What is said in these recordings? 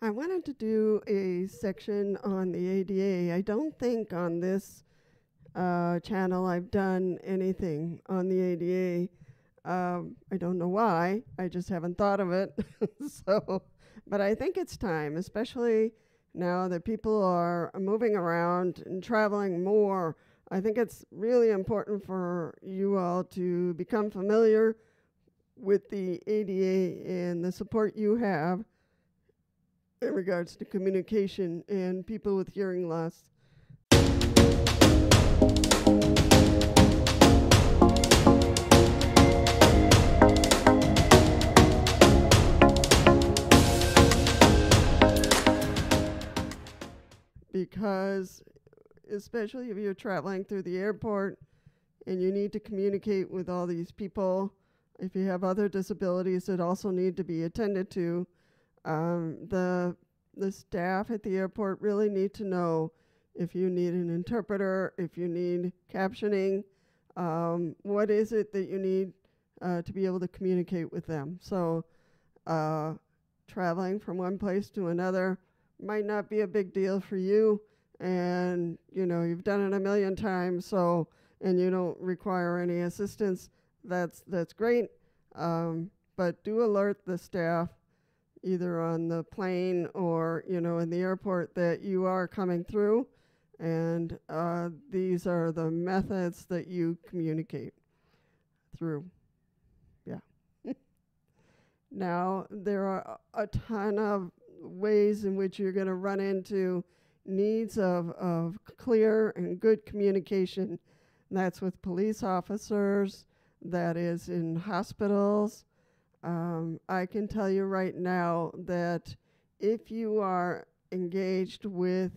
I wanted to do a section on the ADA. I don't think on this uh, channel I've done anything on the ADA. Um, I don't know why. I just haven't thought of it. so, but I think it's time, especially now that people are moving around and traveling more. I think it's really important for you all to become familiar with the ADA and the support you have in regards to communication and people with hearing loss. Because, especially if you're traveling through the airport and you need to communicate with all these people, if you have other disabilities that also need to be attended to, um, the the staff at the airport really need to know if you need an interpreter, if you need captioning, um, what is it that you need uh, to be able to communicate with them. So, uh, traveling from one place to another might not be a big deal for you, and you know you've done it a million times, so and you don't require any assistance. That's that's great, um, but do alert the staff either on the plane or you know in the airport that you are coming through. And uh, these are the methods that you communicate through. Yeah. Now there are a ton of ways in which you're going to run into needs of, of clear and good communication. That's with police officers that is in hospitals um, I can tell you right now that if you are engaged with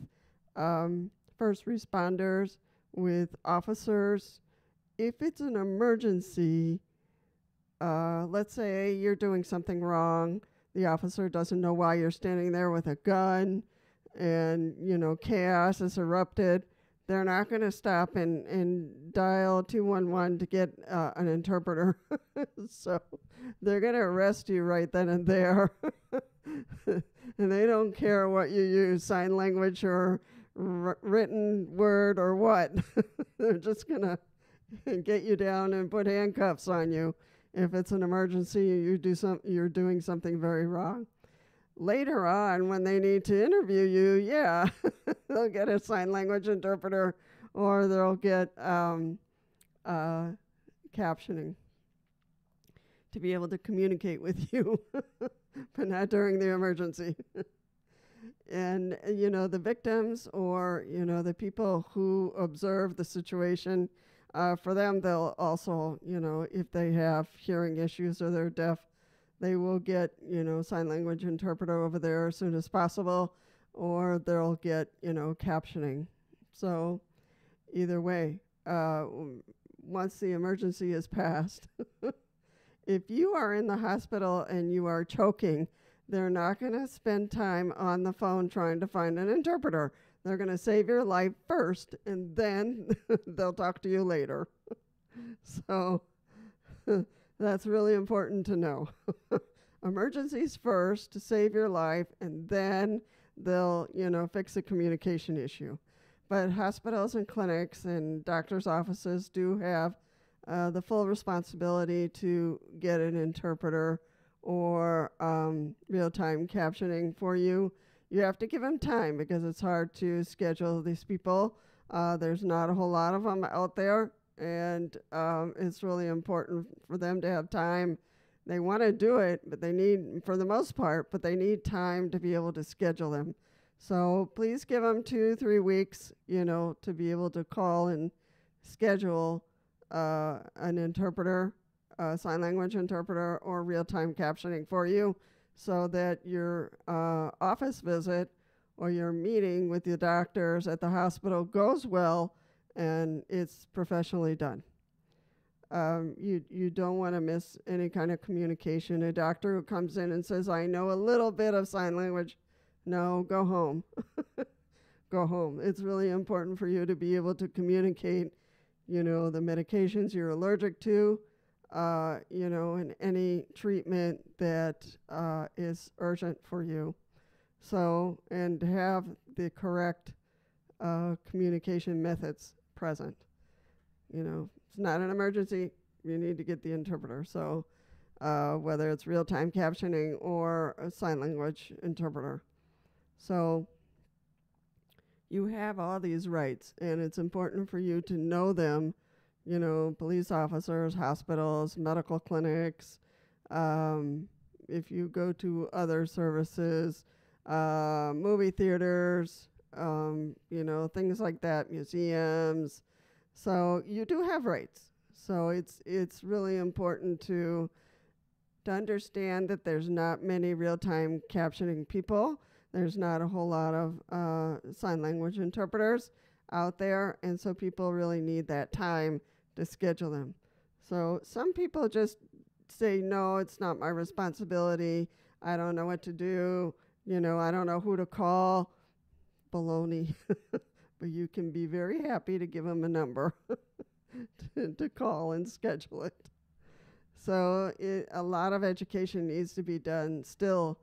um, first responders, with officers, if it's an emergency, uh, let's say you're doing something wrong, the officer doesn't know why you're standing there with a gun, and you know chaos has erupted. They're not going to stop and, and dial 211 to get uh, an interpreter. so they're going to arrest you right then and there. and they don't care what you use sign language or r- written word or what. they're just going to get you down and put handcuffs on you if it's an emergency you do some you're doing something very wrong later on when they need to interview you yeah they'll get a sign language interpreter or they'll get um, uh, captioning to be able to communicate with you, but not during the emergency. and, you know, the victims or, you know, the people who observe the situation, uh, for them, they'll also, you know, if they have hearing issues or they're deaf, they will get, you know, sign language interpreter over there as soon as possible, or they'll get, you know, captioning. So, either way, uh, once the emergency is passed, if you are in the hospital and you are choking, they're not going to spend time on the phone trying to find an interpreter. They're going to save your life first, and then they'll talk to you later. so that's really important to know. Emergencies first to save your life, and then they'll, you know, fix a communication issue. But hospitals and clinics and doctors' offices do have uh, the full responsibility to get an interpreter or um, real time captioning for you. You have to give them time because it's hard to schedule these people. Uh, there's not a whole lot of them out there, and um, it's really important for them to have time. They want to do it, but they need, for the most part, but they need time to be able to schedule them. So please give them two, three weeks, you know, to be able to call and schedule uh, an interpreter, a sign language interpreter, or real time captioning for you so that your uh, office visit or your meeting with the doctors at the hospital goes well and it's professionally done. Um, you, you don't want to miss any kind of communication. A doctor who comes in and says, I know a little bit of sign language, no, go home. go home. It's really important for you to be able to communicate you know, the medications you're allergic to, uh, you know, and any treatment that uh, is urgent for you. So, and have the correct uh, communication methods present. You know, it's not an emergency, you need to get the interpreter. So, uh, whether it's real time captioning or a sign language interpreter. So, you have all these rights, and it's important for you to know them. You know, police officers, hospitals, medical clinics. Um, if you go to other services, uh, movie theaters, um, you know, things like that, museums. So you do have rights. So it's it's really important to to understand that there's not many real-time captioning people. There's not a whole lot of uh, sign language interpreters out there, and so people really need that time to schedule them. So some people just say, no, it's not my responsibility. I don't know what to do. You know, I don't know who to call. Baloney. but you can be very happy to give them a number to, to call and schedule it. So it, a lot of education needs to be done still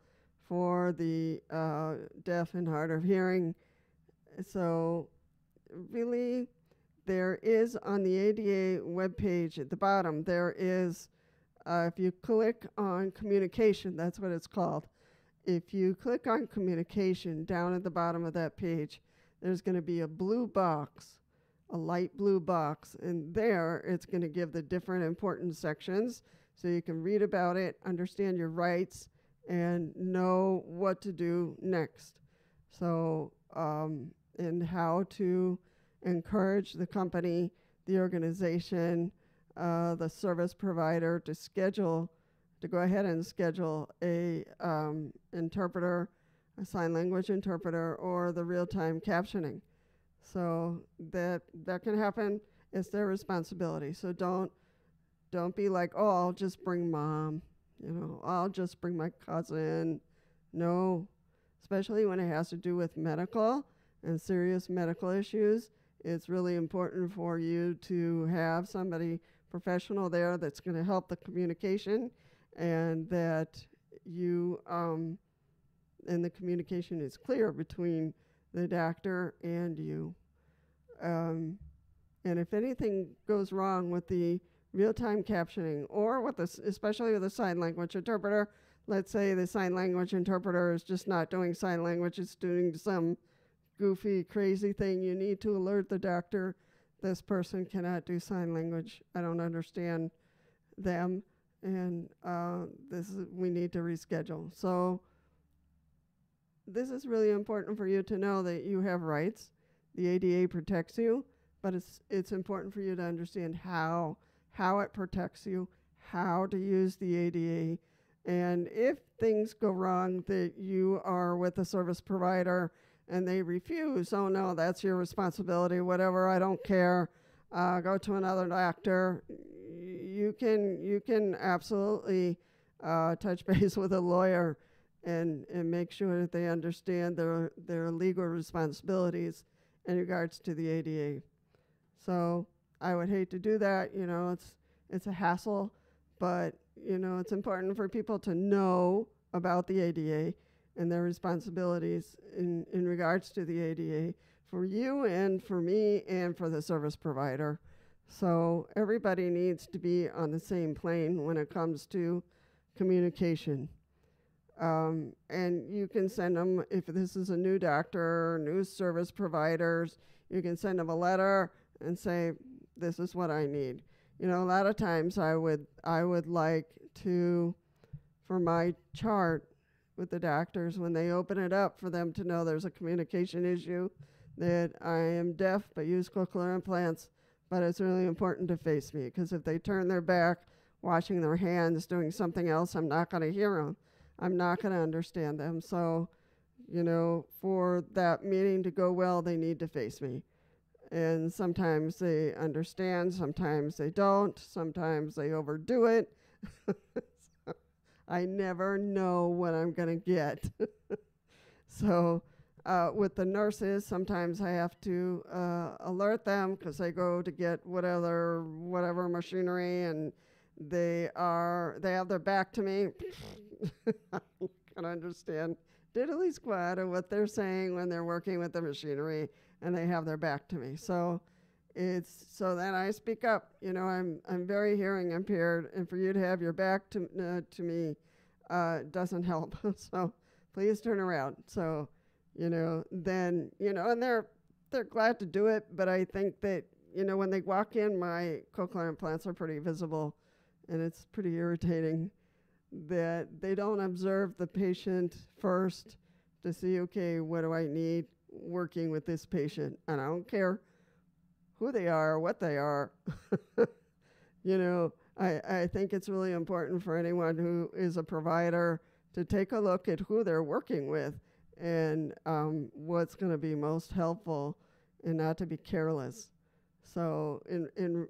for the uh, deaf and hard of hearing. So really, there is on the ADA webpage at the bottom, there is, uh, if you click on communication, that's what it's called. If you click on communication down at the bottom of that page, there's going to be a blue box, a light blue box, and there it's going to give the different important sections so you can read about it, understand your rights, and know what to do next. So, um, and how to encourage the company, the organization, uh, the service provider to schedule, to go ahead and schedule a um, interpreter, a sign language interpreter, or the real-time captioning. So that that can happen. It's their responsibility. So don't don't be like, oh, I'll just bring mom. You know, I'll just bring my cousin. No, especially when it has to do with medical and serious medical issues. It's really important for you to have somebody professional there that's going to help the communication and that you um, and the communication is clear between the doctor and you. Um, and if anything goes wrong with the real-time captioning or with this, especially with a sign language interpreter, let's say the sign language interpreter is just not doing sign language, it's doing some goofy, crazy thing, you need to alert the doctor this person cannot do sign language. I don't understand them, and uh, this is, we need to reschedule. So this is really important for you to know that you have rights. The ADA protects you, but it's it's important for you to understand how how it protects you, how to use the ADA, and if things go wrong that you are with a service provider and they refuse, oh no, that's your responsibility, whatever, I don't care, uh, go to another doctor. You can you can absolutely uh, touch base with a lawyer and and make sure that they understand their their legal responsibilities in regards to the ADA. So I would hate to do that. You know, it's it's a hassle, but you know it's important for people to know about the ADA and their responsibilities in, in regards to the ADA for you and for me and for the service provider. So everybody needs to be on the same plane when it comes to communication. Um, and you can send them, if this is a new doctor, new service providers, you can send them a letter and say, this is what I need. You know, a lot of times I would, I would like to, for my chart, with the doctors when they open it up for them to know there's a communication issue, that I am deaf but use cochlear implants, but it's really important to face me because if they turn their back, washing their hands, doing something else, I'm not going to hear them. I'm not going to understand them. So, you know, for that meeting to go well, they need to face me. And sometimes they understand, sometimes they don't, sometimes they overdo it. I never know what I'm going to get. so, uh, with the nurses, sometimes I have to uh, alert them because they go to get whatever whatever machinery, and they are they have their back to me. can understand diddly squat of what they're saying when they're working with the machinery and they have their back to me. So it's so then I speak up. You know, I'm I'm very hearing impaired, and for you to have your back to uh, to me uh, doesn't help. so please turn around. So you know, then you know, and they're they're glad to do it, but I think that you know when they walk in, my cochlear implants are pretty visible, and it's pretty irritating that they don't observe the patient first to see, okay, what do I need working with this patient, and I don't care who they are or what they are. you know, I, I think it's really important for anyone who is a provider to take a look at who they're working with and um, what's going to be most helpful and not to be careless. So, in, in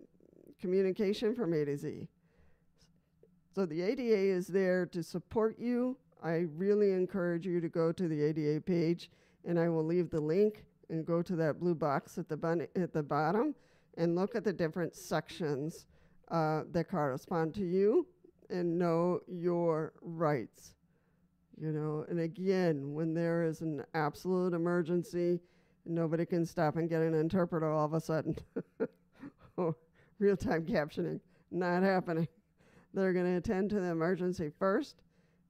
communication from A to Z. So, the ADA is there to support you. I really encourage you to go to the ADA page, and I will leave the link and go to that blue box at the, bun- at the bottom and look at the different sections uh, that correspond to you and know your rights. You know, and again, when there is an absolute emergency, nobody can stop and get an interpreter all of a sudden. or real time captioning, not happening. They're going to attend to the emergency first,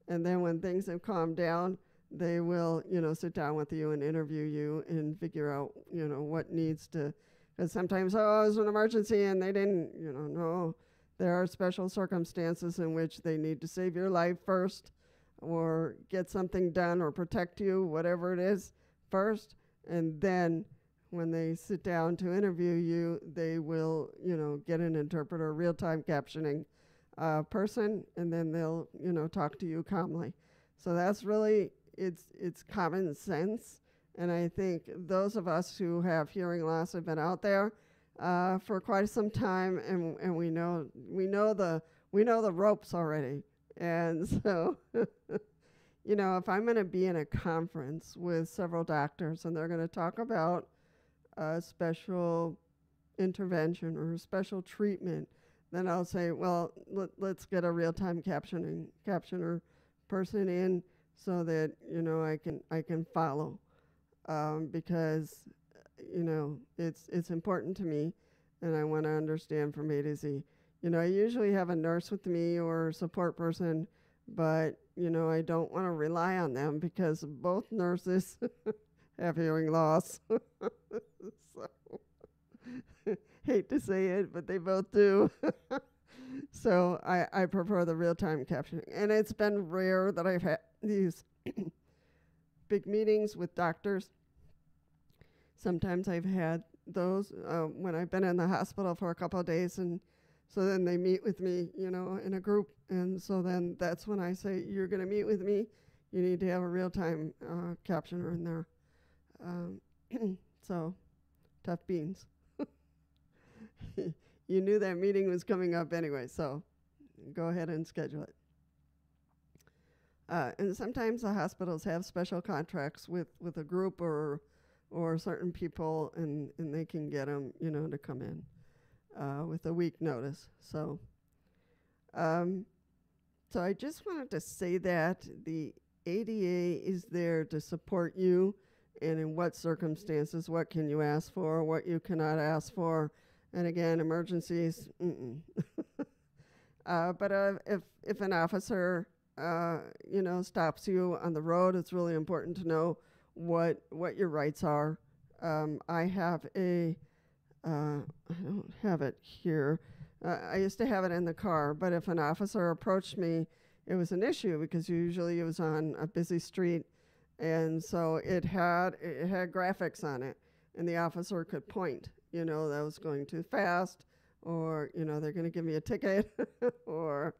and then when things have calmed down, they will, you know, sit down with you and interview you and figure out, you know, what needs to. Because sometimes, oh, it's an emergency and they didn't, you know, no. There are special circumstances in which they need to save your life first or get something done or protect you, whatever it is, first. And then when they sit down to interview you, they will, you know, get an interpreter, real time captioning uh, person, and then they'll, you know, talk to you calmly. So that's really it's it's common sense, and I think those of us who have hearing loss have been out there uh, for quite some time, and and we know we know the we know the ropes already, and so. you know, if I'm going to be in a conference with several doctors and they're going to talk about a special intervention or a special treatment, then I'll say, well, let, us get a real-time captioning captioner person in so that you know I can I can follow um, because you know it's it's important to me and I want to understand from A to Z. You know, I usually have a nurse with me or a support person, but you know I don't want to rely on them because both nurses have hearing loss. so hate to say it, but they both do. so I, I prefer the real time captioning. And it's been rare that I've had these big meetings with doctors. Sometimes I've had those uh, when I've been in the hospital for a couple of days, and so then they meet with me, you know, in a group, and so then that's when I say, "You're going to meet with me. You need to have a real-time uh, captioner in there." Um, so, tough beans. you knew that meeting was coming up anyway, so go ahead and schedule it. Uh, and sometimes the hospitals have special contracts with, with a group or or certain people, and, and they can get them, you know, to come in uh, with a week notice. So, um, so I just wanted to say that the ADA is there to support you, and in what circumstances, what can you ask for, what you cannot ask for, and again, emergencies. uh, but uh, if if an officer uh, you know, stops you on the road, it's really important to know what what your rights are. Um, I have a, uh, I don't have it here. Uh, I used to have it in the car, but if an officer approached me, it was an issue because usually it was on a busy street, and so it had it had graphics on it, and the officer could point. You know, that was going too fast, or you know, they're going to give me a ticket, or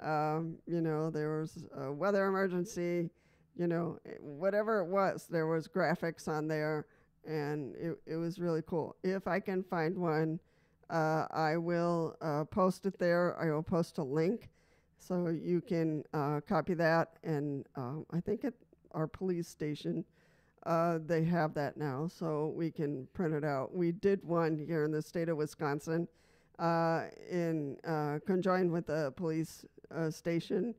um, you know, there was a weather emergency, you know, eh, whatever it was, there was graphics on there, and it, it was really cool. If I can find one, uh, I will uh, post it there. I will post a link so you can uh, copy that. And um, I think at our police station, uh, they have that now, so we can print it out. We did one here in the state of Wisconsin uh, in uh, conjoined with the police station.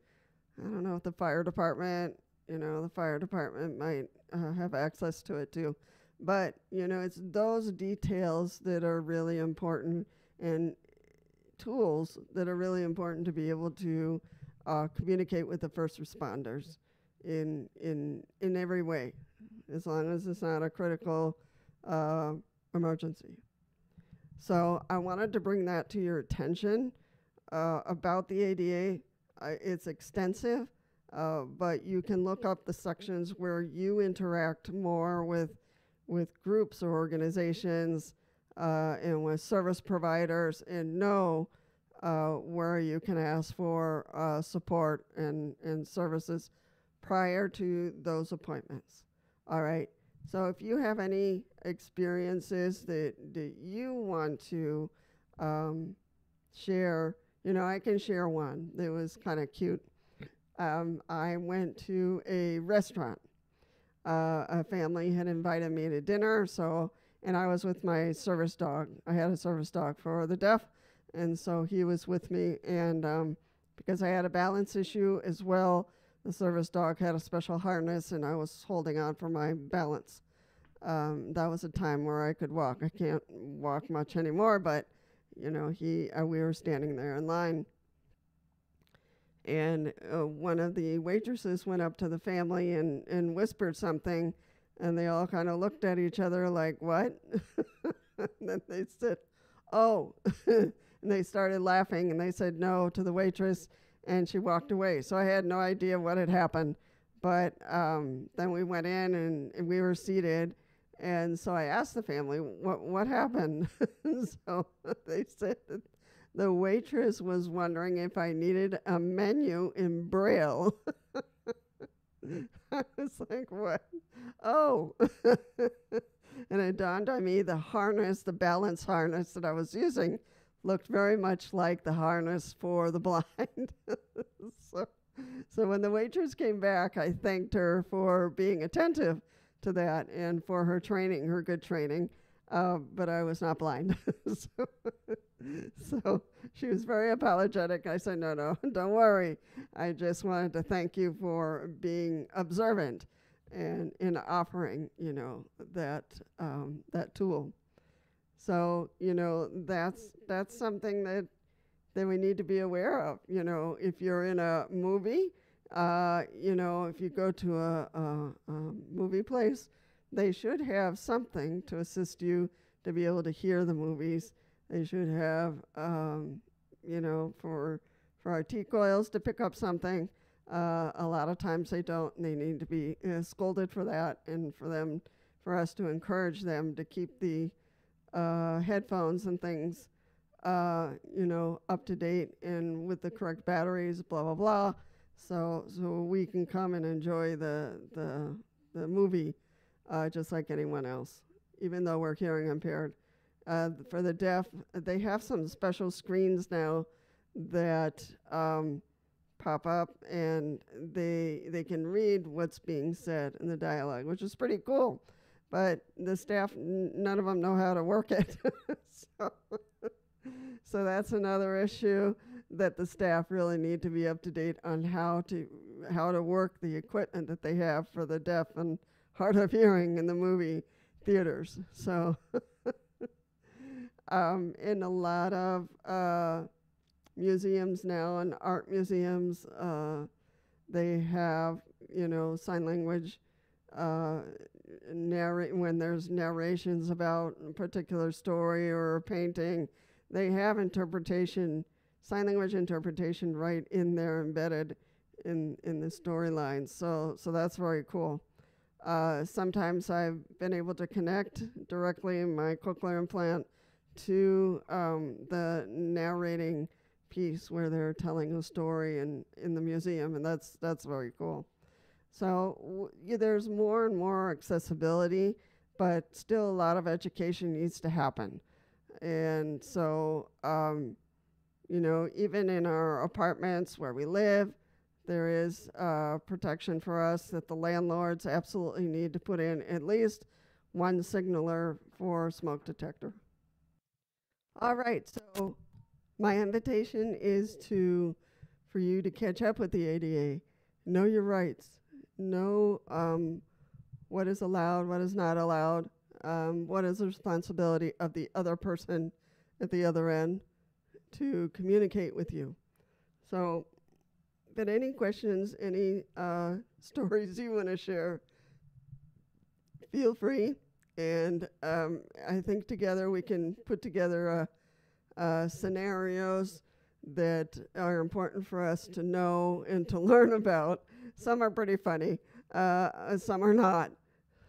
I don't know if the fire department You know, the fire department might have access to it too. But, you know, it's those details that are really important and tools that are really important to be able to uh, communicate with the first responders in, in, in every way, as long as it's not a critical uh, emergency. So I wanted to bring that to your attention uh, about the ADA. Uh, it's extensive, uh, but you can look up the sections where you interact more with with groups or organizations uh, and with service providers, and know uh, where you can ask for uh, support and and services prior to those appointments. All right. So if you have any experiences that, that you want to um, share, you know, I can share one that was kind of cute. Um, I went to a restaurant. Uh, a family had invited me to dinner, so and I was with my service dog. I had a service dog for the deaf, and so he was with me. And um, because I had a balance issue as well, the service dog had a special harness, and I was holding on for my balance. Um, that was a time where I could walk. I can't walk much anymore, but you know, he uh, we were standing there in line, and uh, one of the waitresses went up to the family and and whispered something, and they all kind of looked at each other like, "What?" and then they said, "Oh," and they started laughing, and they said no to the waitress, and she walked away. So I had no idea what had happened. But um, then we went in and, we were seated. And so I asked the family, what, what happened? so they said that the waitress was wondering if I needed a menu in Braille. I was like, what? Oh. and it dawned on me the harness, the balance harness that I was using looked very much like the harness for the blind. so, so when the waitress came back, I thanked her for being attentive to that and for her training, her good training. Uh, but I was not blind. so, so, she was very apologetic. I said, No, no, don't worry. I just wanted to thank you for being observant and in offering, you know, that um, that tool. So, you know, that's that's something that that we need to be aware of. You know, if you're in a movie, uh, you know, if you go to a, a, a, movie place, they should have something to assist you to be able to hear the movies. They should have, um, you know, for for our T-coils to pick up something. Uh, a lot of times they don't. And they need to be uh, scolded for that, and for them, for us to encourage them to keep the uh, headphones and things, uh, you know, up to date and with the correct batteries, blah blah blah. So so we can come and enjoy the the the movie uh, just like anyone else, even though we're hearing impaired. Uh, for the deaf, they have some special screens now that um, pop up and they they can read what's being said in the dialogue, which is pretty cool but the staff, n- none of them know how to work it. so, so that's another issue that the staff really need to be up to date on how to how to work the equipment that they have for the deaf and hard of hearing in the movie theaters. So, um, in a lot of uh, museums now and art museums, uh, they have you know sign language uh, narrate when there's narrations about a particular story or a painting, they have interpretation, sign language interpretation right in there embedded in in the storyline. So so that's very cool. Uh, sometimes I've been able to connect directly my cochlear implant to um, the narrating piece where they're telling a story in, in the museum, and that's that's very cool. So w- yeah, there's more and more accessibility, but still a lot of education needs to happen. And so, um, you know, even in our apartments where we live, there is uh, protection for us that the landlords absolutely need to put in at least one signaler for smoke detector. All right, so my invitation is to for you to catch up with the ADA, know your rights, know um, what is allowed, what is not allowed, um, what is the responsibility of the other person at the other end to communicate with you. So, but any questions, any uh, stories you want to share, feel free. And um, I think together we can put together uh, uh, scenarios that are important for us to know and to learn about. Some are pretty funny, uh, some are not.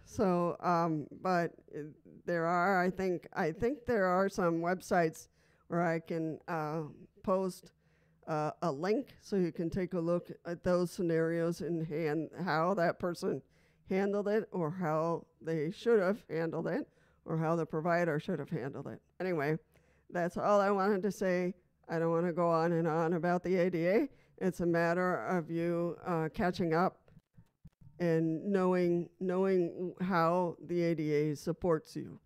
So, um, but uh, there are, I think, I think there are some websites where I can uh, post uh, a link so you can take a look at those scenarios and hand how that person handled it or how they should have handled it or how the provider should have handled it. Anyway, that's all I wanted to say. I don't want to go on and on about the ADA. It's a matter of you uh, catching up and knowing knowing how the ADA supports you.